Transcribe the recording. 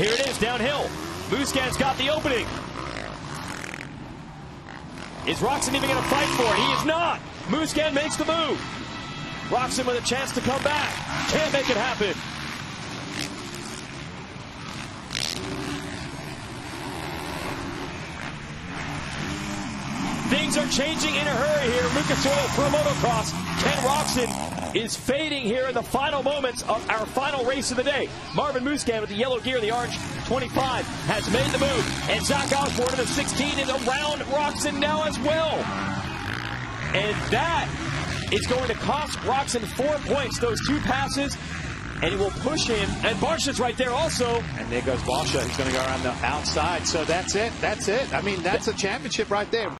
Here it is downhill. Musquin's got the opening. Is Roczen even going to fight for it? He is not. Musquin makes the move. Roczen with a chance to come back. Can't make it happen. Things are changing in a hurry here. Lucas Oil Pro Motocross. Ken Roczen is fading here in the final moments of our final race of the day. Marvin Musquin with the yellow gear, the orange 25, has made the move. And Zach Osborne in the 16 is around Roczen now as well. And that is going to cost Roczen four points, those two passes. And it will push him. And Barcia's right there also. And there goes Barcia. He's going to go around the outside. So that's it. That's it. I mean, that's a championship right there.